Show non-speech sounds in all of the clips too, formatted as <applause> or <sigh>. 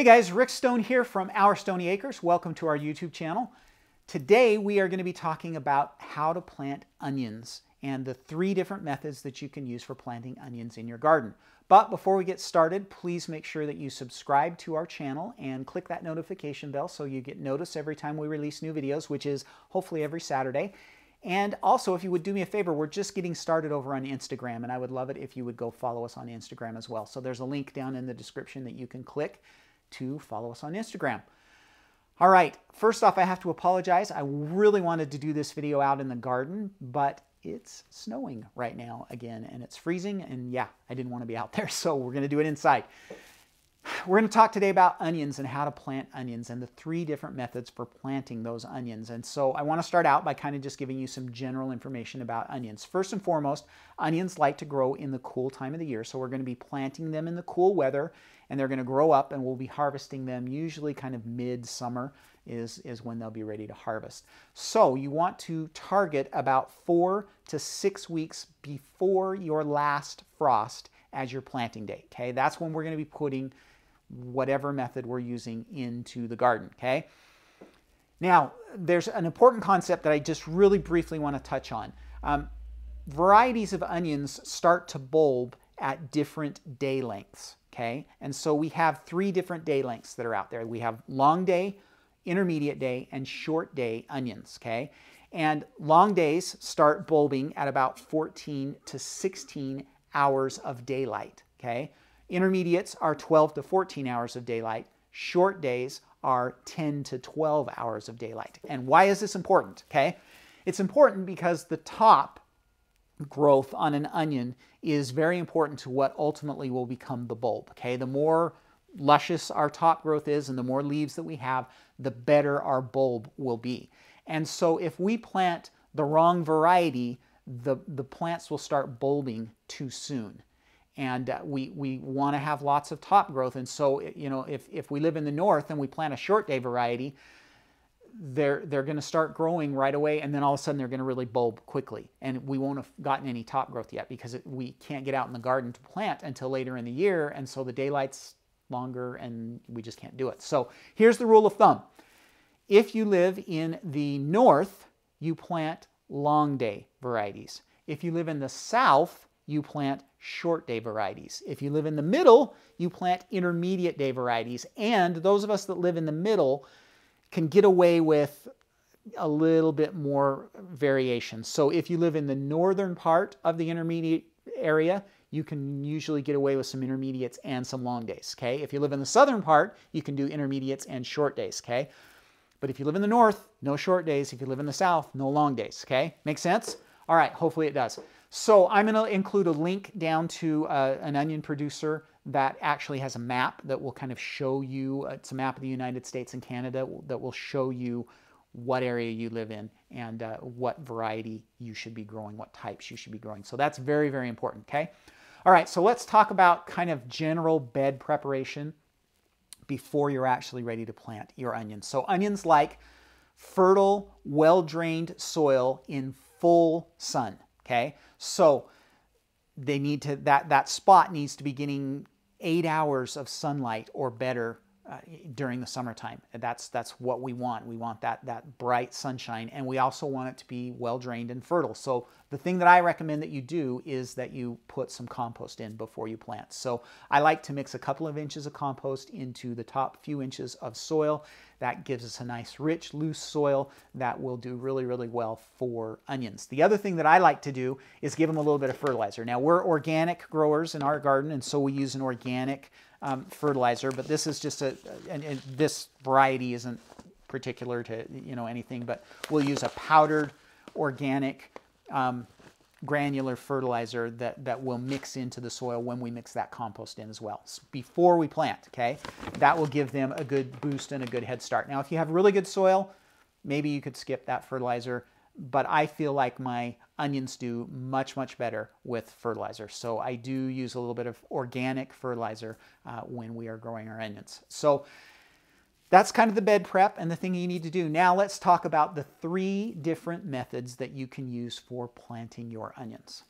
Hey guys, Rick Stone here from Our Stoney Acres. Welcome to our YouTube channel. Today we are going to be talking about how to plant onions and the three different methods that you can use for planting onions in your garden. But before we get started, please make sure that you subscribe to our channel and click that notification bell so you get notice every time we release new videos, which is hopefully every Saturday. And also, if you would do me a favor, we're just getting started over on Instagram, and I would love it if you would go follow us on Instagram as well. So there's a link down in the description that you can click to follow us on Instagram. All right, first off, I have to apologize. I really wanted to do this video out in the garden, but it's snowing right now again, and it's freezing, and yeah, I didn't want to be out there, <laughs> so we're going to do it inside. We're going to talk today about onions and how to plant onions and the three different methods for planting those onions. And so I want to start out by kind of just giving you some general information about onions. First and foremost, onions like to grow in the cool time of the year. So we're going to be planting them in the cool weather and they're going to grow up and we'll be harvesting them usually kind of mid-summer is, is when they'll be ready to harvest. So you want to target about four to six weeks before your last frost as your planting date. Okay, that's when we're going to be putting whatever method we're using into the garden. Okay. Now, there's an important concept that I just really briefly want to touch on. Um, varieties of onions start to bulb at different day lengths okay? And so we have three different day lengths that are out there. We have long day, intermediate day, and short day onions, okay? And long days start bulbing at about 14 to 16 hours of daylight, okay? Intermediates are 12 to 14 hours of daylight. Short days are 10 to 12 hours of daylight. And why is this important, okay? It's important because the top growth on an onion is very important to what ultimately will become the bulb. Okay, the more luscious our top growth is and the more leaves that we have, the better our bulb will be. And so if we plant the wrong variety, the, the plants will start bulbing too soon. And uh, we, we want to have lots of top growth. And so, you know, if, if we live in the north and we plant a short day variety, they're they're going to start growing right away and then all of a sudden they're going to really bulb quickly. And we won't have gotten any top growth yet because it, we can't get out in the garden to plant until later in the year and so the daylight's longer and we just can't do it. So here's the rule of thumb. If you live in the north you plant long day varieties. If you live in the south you plant short day varieties. If you live in the middle, you plant intermediate day varieties. And those of us that live in the middle, can get away with a little bit more variation. So if you live in the northern part of the intermediate area, you can usually get away with some intermediates and some long days, okay? If you live in the southern part, you can do intermediates and short days, okay? But if you live in the north, no short days. If you live in the south, no long days, okay? Make sense? All right, hopefully it does. So I'm going to include a link down to uh, an onion producer that actually has a map that will kind of show you, uh, it's a map of the United States and Canada that will show you what area you live in and uh, what variety you should be growing, what types you should be growing. So that's very, very important, okay? All right, so let's talk about kind of general bed preparation before you're actually ready to plant your onions. So onions like fertile, well-drained soil in full sun, okay? So they need to, that, that spot needs to be getting eight hours of sunlight or better uh, during the summertime. That's that's what we want. We want that that bright sunshine, and we also want it to be well drained and fertile. So the thing that I recommend that you do is that you put some compost in before you plant. So I like to mix a couple of inches of compost into the top few inches of soil. That gives us a nice, rich, loose soil that will do really, really well for onions. The other thing that I like to do is give them a little bit of fertilizer. Now we're organic growers in our garden, and so we use an organic um, fertilizer, but this is just a, and, and this variety isn't particular to you know anything, but we'll use a powdered organic um, granular fertilizer that, that will mix into the soil when we mix that compost in as well. Before we plant, okay? That will give them a good boost and a good head start. Now, if you have really good soil, maybe you could skip that fertilizer, but I feel like my onions do much, much better with fertilizer. So I do use a little bit of organic fertilizer uh, when we are growing our onions. So that's kind of the bed prep and the thing you need to do. Now let's talk about the three different methods that you can use for planting your onions.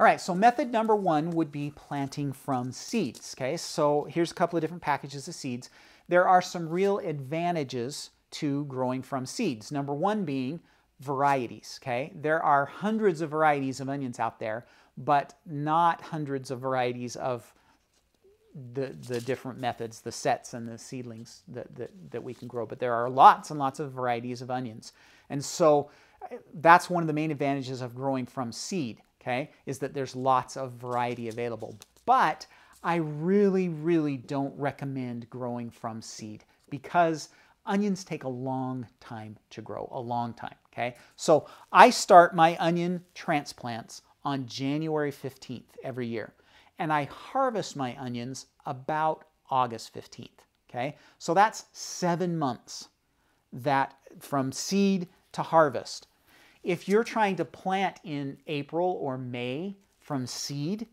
All right, so method number one would be planting from seeds, okay? So here's a couple of different packages of seeds. There are some real advantages to growing from seeds. Number one being varieties, okay? There are hundreds of varieties of onions out there, but not hundreds of varieties of the, the different methods, the sets and the seedlings that, that, that we can grow. But there are lots and lots of varieties of onions. And so uh, that's one of the main advantages of growing from seed, okay, is that there's lots of variety available. But I really, really don't recommend growing from seed because onions take a long time to grow, a long time, okay? So I start my onion transplants on January 15th every year and I harvest my onions about August 15th. Okay, so that's seven months that from seed to harvest. If you're trying to plant in April or May from seed,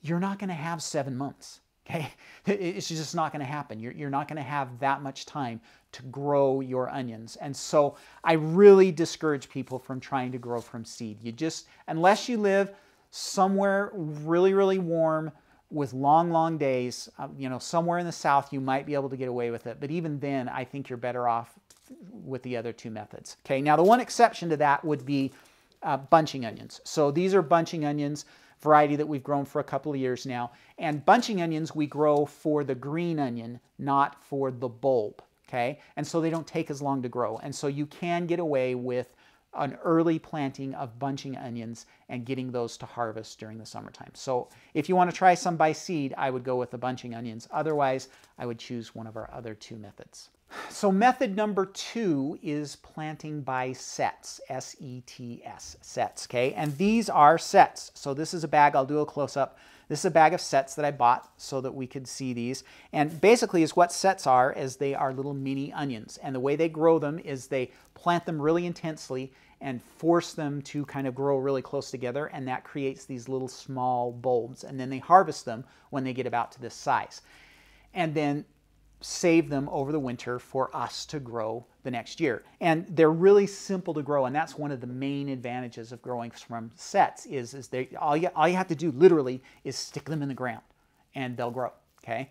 you're not going to have seven months. Okay, <laughs> it's just not going to happen. You're, you're not going to have that much time to grow your onions. And so I really discourage people from trying to grow from seed. You just, unless you live somewhere really, really warm with long, long days, uh, you know, somewhere in the south, you might be able to get away with it. But even then, I think you're better off with the other two methods. Okay, now the one exception to that would be uh, bunching onions. So these are bunching onions, variety that we've grown for a couple of years now. And bunching onions we grow for the green onion, not for the bulb. Okay, and so they don't take as long to grow. And so you can get away with an early planting of bunching onions and getting those to harvest during the summertime. So if you want to try some by seed, I would go with the bunching onions. Otherwise, I would choose one of our other two methods. So method number two is planting by sets, S-E-T-S, sets, okay? And these are sets. So this is a bag, I'll do a close-up. This is a bag of sets that I bought so that we could see these. And basically is what sets are is they are little mini onions. And the way they grow them is they plant them really intensely and force them to kind of grow really close together and that creates these little small bulbs and then they harvest them when they get about to this size. And then save them over the winter for us to grow the next year. And they're really simple to grow, and that's one of the main advantages of growing from sets is, is they, all, you, all you have to do literally is stick them in the ground and they'll grow, okay?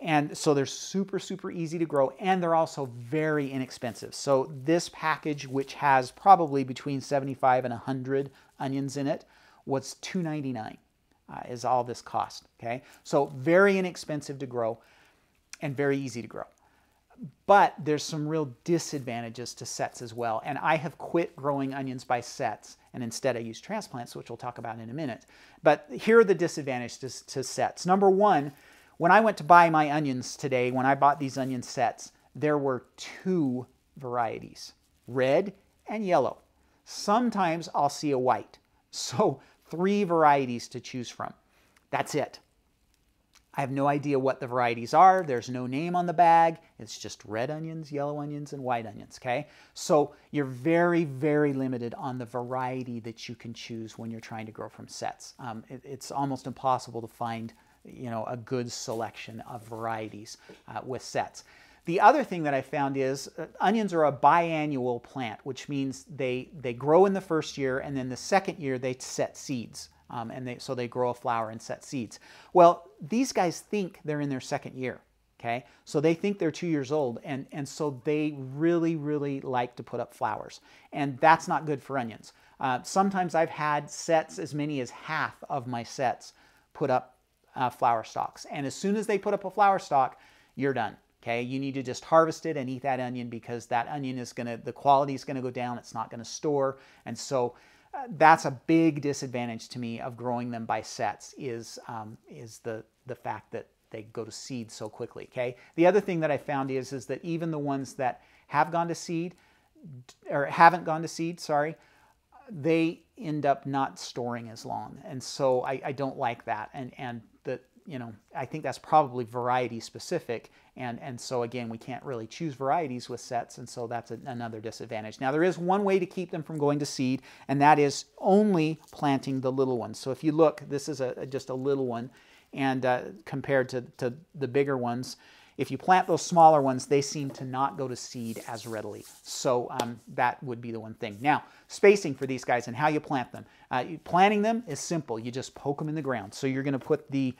And so they're super, super easy to grow, and they're also very inexpensive. So this package, which has probably between 75 and 100 onions in it, was $2.99 uh, is all this cost, okay? So very inexpensive to grow and very easy to grow. But there's some real disadvantages to sets as well. And I have quit growing onions by sets, and instead I use transplants, which we'll talk about in a minute. But here are the disadvantages to, to sets. Number one, when I went to buy my onions today, when I bought these onion sets, there were two varieties, red and yellow. Sometimes I'll see a white. So three varieties to choose from. That's it. I have no idea what the varieties are. There's no name on the bag. It's just red onions, yellow onions, and white onions, okay? So you're very, very limited on the variety that you can choose when you're trying to grow from sets. Um, it, it's almost impossible to find, you know, a good selection of varieties uh, with sets. The other thing that I found is uh, onions are a biannual plant, which means they, they grow in the first year and then the second year they set seeds. Um, and they, so they grow a flower and set seeds. Well, these guys think they're in their second year, okay? So they think they're two years old, and, and so they really, really like to put up flowers. And that's not good for onions. Uh, sometimes I've had sets, as many as half of my sets, put up uh, flower stalks. And as soon as they put up a flower stalk, you're done. Okay, you need to just harvest it and eat that onion because that onion is to, the quality is to go down. It's not to store. And so that's a big disadvantage to me of growing them by sets is, um, is the, the fact that they go to seed so quickly, okay? The other thing that I found is, is that even the ones that have gone to seed, or haven't gone to seed, sorry, they end up not storing as long. And so I, I don't like that. And, and you know, I think that's probably variety specific. And, and so again, we can't really choose varieties with sets, and so that's a, another disadvantage. Now there is one way to keep them from going to seed, and that is only planting the little ones. So if you look, this is a, just a little one, and uh, compared to, to the bigger ones, If you plant those smaller ones, they seem to not go to seed as readily. So um, that would be the one thing. Now, spacing for these guys and how you plant them. Uh, planting them is simple. You just poke them in the ground. So you're going to put the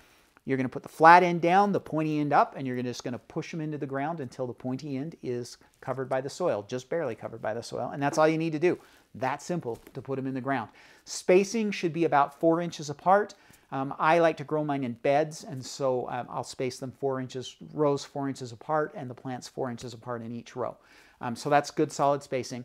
you're going to put the flat end down, the pointy end up, and you're just going to push them into the ground until the pointy end is covered by the soil, just barely covered by the soil. And that's all you need to do. That simple to put them in the ground. Spacing should be about four inches apart. Um, I like to grow mine in beds, and so um, I'll space them four inches, rows four inches apart, and the plants four inches apart in each row. Um, so that's good solid spacing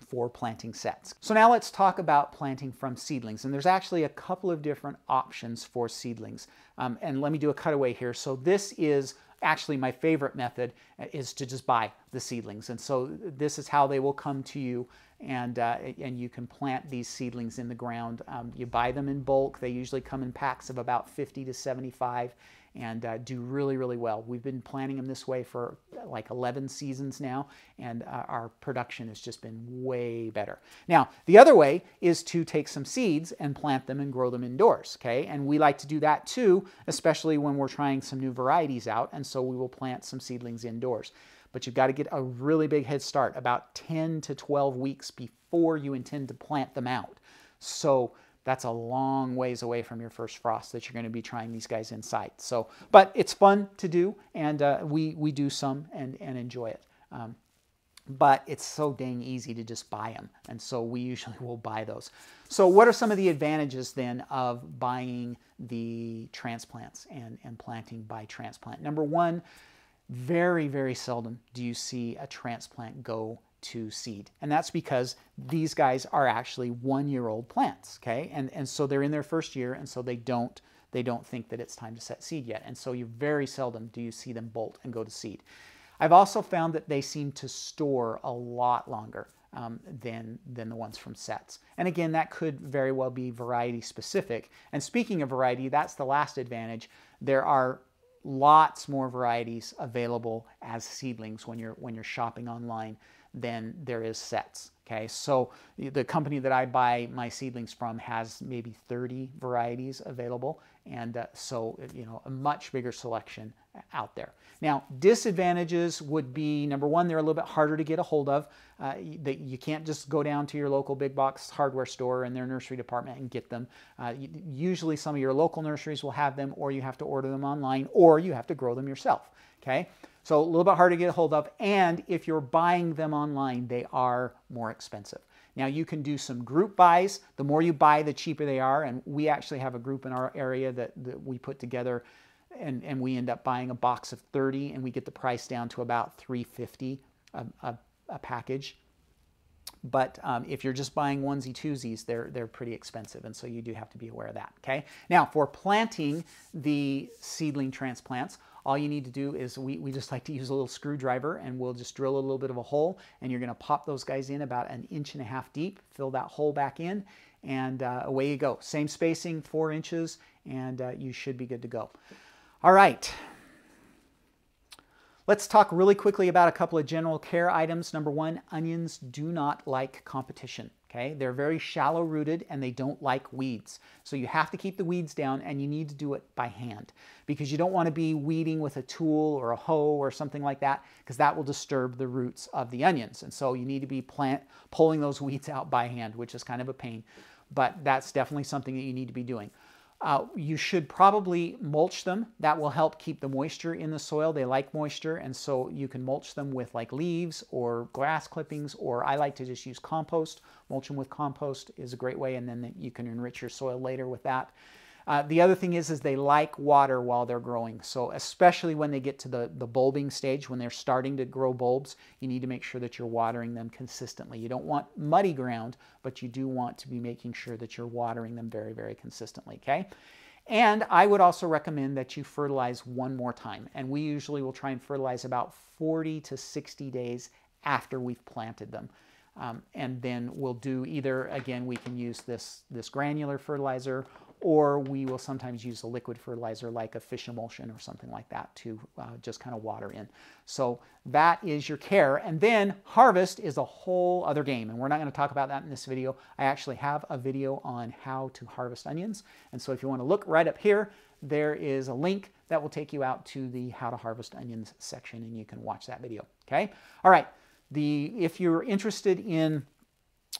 for planting sets. So now let's talk about planting from seedlings. And there's actually a couple of different options for seedlings. Um, and let me do a cutaway here. So this is actually my favorite method uh, is to just buy the seedlings. And so this is how they will come to you and, uh, and you can plant these seedlings in the ground. Um, you buy them in bulk. They usually come in packs of about 50 to 75 and uh, do really, really well. We've been planting them this way for like 11 seasons now, and uh, our production has just been way better. Now, the other way is to take some seeds and plant them and grow them indoors, okay? And we like to do that too, especially when we're trying some new varieties out, and so we will plant some seedlings indoors. But you've got to get a really big head start, about 10 to 12 weeks before you intend to plant them out. So that's a long ways away from your first frost that you're going to be trying these guys inside. So, but it's fun to do, and uh, we we do some and and enjoy it. Um, but it's so dang easy to just buy them, and so we usually <laughs> will buy those. So, what are some of the advantages then of buying the transplants and and planting by transplant? Number one, very very seldom do you see a transplant go to seed. And that's because these guys are actually one-year-old plants, okay? And, and so they're in their first year, and so they don't, they don't think that it's time to set seed yet. And so you very seldom do you see them bolt and go to seed. I've also found that they seem to store a lot longer um, than, than the ones from sets. And again, that could very well be variety specific. And speaking of variety, that's the last advantage. There are lots more varieties available as seedlings when you're, when you're shopping online than there is sets. Okay, so the company that I buy my seedlings from has maybe 30 varieties available, and uh, so you know a much bigger selection out there. Now, disadvantages would be number one, they're a little bit harder to get a hold of. Uh, that you can't just go down to your local big box hardware store in their nursery department and get them. Uh, usually, some of your local nurseries will have them, or you have to order them online, or you have to grow them yourself. Okay. So a little bit hard to get a hold of. And if you're buying them online, they are more expensive. Now you can do some group buys. The more you buy, the cheaper they are. And we actually have a group in our area that, that we put together and, and we end up buying a box of 30 and we get the price down to about 350 a, a, a package. But um, if you're just buying onesie twosies, they're, they're pretty expensive. And so you do have to be aware of that. Okay. Now for planting the seedling transplants, all you need to do is we, we just like to use a little screwdriver and we'll just drill a little bit of a hole and you're going to pop those guys in about an inch and a half deep, fill that hole back in, and uh, away you go. Same spacing, four inches, and uh, you should be good to go. All right. Let's talk really quickly about a couple of general care items. Number one, onions do not like competition. Okay, they're very shallow rooted and they don't like weeds. So you have to keep the weeds down and you need to do it by hand because you don't want to be weeding with a tool or a hoe or something like that because that will disturb the roots of the onions. And so you need to be plant pulling those weeds out by hand, which is kind of a pain, but that's definitely something that you need to be doing. Uh, you should probably mulch them. That will help keep the moisture in the soil. They like moisture, and so you can mulch them with like leaves or grass clippings, or I like to just use compost. Mulch them with compost is a great way, and then you can enrich your soil later with that. Uh, the other thing is, is they like water while they're growing. So especially when they get to the, the bulbing stage, when they're starting to grow bulbs, you need to make sure that you're watering them consistently. You don't want muddy ground, but you do want to be making sure that you're watering them very, very consistently, okay? And I would also recommend that you fertilize one more time. And we usually will try and fertilize about 40 to 60 days after we've planted them. Um, and then we'll do either, again, we can use this, this granular fertilizer or we will sometimes use a liquid fertilizer like a fish emulsion or something like that to uh, just kind of water in. So that is your care. And then harvest is a whole other game, and we're not going to talk about that in this video. I actually have a video on how to harvest onions, and so if you want to look right up here, there is a link that will take you out to the How to Harvest Onions section and you can watch that video. Okay? All right. The, if you're interested in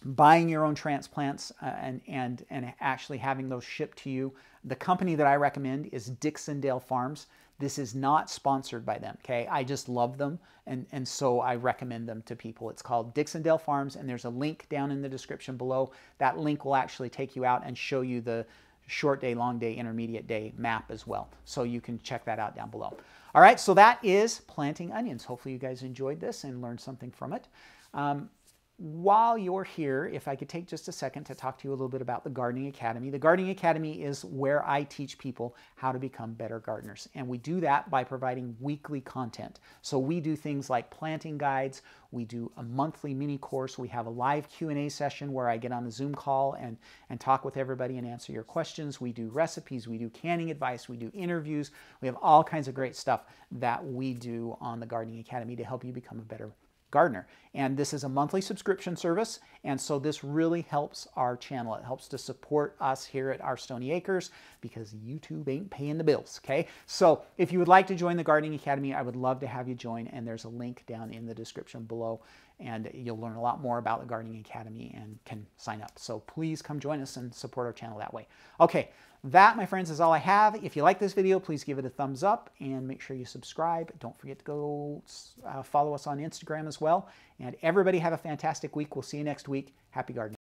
buying your own transplants uh, and, and, and actually having those shipped to you, the company that I recommend is Dixondale Farms. This is not sponsored by them, okay? I just love them, and, and so I recommend them to people. It's called Dixondale Farms, and there's a link down in the description below. That link will actually take you out and show you the short day, long day, intermediate day map as well. So you can check that out down below. All right, so that is planting onions. Hopefully you guys enjoyed this and learned something from it. Um, while you're here, if I could take just a second to talk to you a little bit about the Gardening Academy. The Gardening Academy is where I teach people how to become better gardeners. And we do that by providing weekly content. So we do things like planting guides, we do a monthly mini course, we have a live Q&A session where I get on a Zoom call and, and talk with everybody and answer your questions. We do recipes, we do canning advice, we do interviews. We have all kinds of great stuff that we do on the Gardening Academy to help you become a better Gardener. And this is a monthly subscription service, and so this really helps our channel. It helps to support us here at Our Stoney Acres because YouTube ain't paying the bills, okay? So if you would like to join the Gardening Academy, I would love to have you join, and there's a link down in the description below, and you'll learn a lot more about the Gardening Academy and can sign up. So please come join us and support our channel that way. Okay, that, my friends, is all I have. If you like this video, please give it a thumbs up and make sure you subscribe. Don't forget to go uh, follow us on Instagram as well. And everybody have a fantastic week. We'll see you next week. Happy gardening.